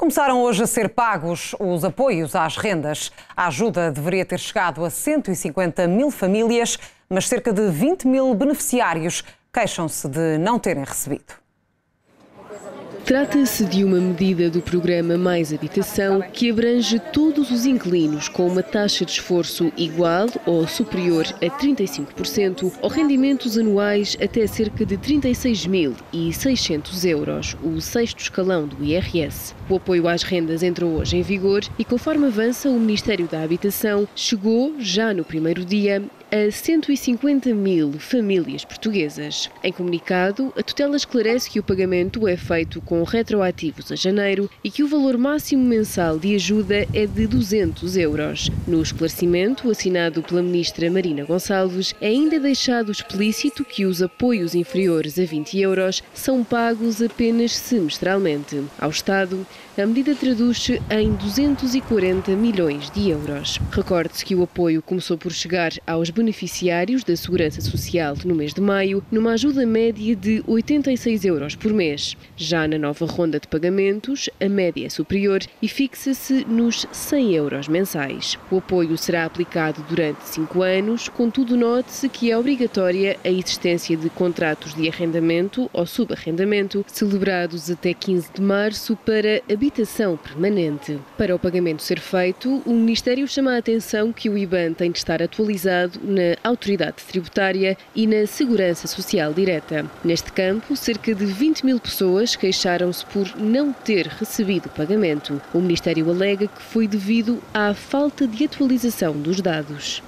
Começaram hoje a ser pagos os apoios às rendas. A ajuda deveria ter chegado a 150 mil famílias, mas cerca de 20 mil beneficiários queixam-se de não terem recebido. Trata-se de uma medida do programa Mais Habitação que abrange todos os inquilinos com uma taxa de esforço igual ou superior a 35% ou rendimentos anuais até cerca de 36.600 euros, o sexto escalão do IRS. O apoio às rendas entrou hoje em vigor e, conforme avança o Ministério da Habitação, chegou, já no primeiro dia, a 150 mil famílias portuguesas. Em comunicado, a tutela esclarece que o pagamento é feito com retroativos a janeiro e que o valor máximo mensal de ajuda é de 200 euros. No esclarecimento, assinado pela ministra Marina Gonçalves, é ainda deixado explícito que os apoios inferiores a 20 euros são pagos apenas semestralmente. Ao Estado, a medida traduz-se em 240 milhões de euros. Recorde-se que o apoio começou por chegar aos beneficiários da Segurança Social no mês de maio, numa ajuda média de 86 euros por mês. Já na nova ronda de pagamentos, a média é superior e fixa-se nos 100 euros mensais. O apoio será aplicado durante cinco anos, contudo note-se que é obrigatória a existência de contratos de arrendamento ou subarrendamento celebrados até 15 de março para habitação permanente. Para o pagamento ser feito, o Ministério chama a atenção que o IBAN tem de estar atualizado na autoridade tributária e na segurança social direta. Neste campo, cerca de 20 mil pessoas queixaram-se por não ter recebido pagamento. O Ministério alega que foi devido à falta de atualização dos dados.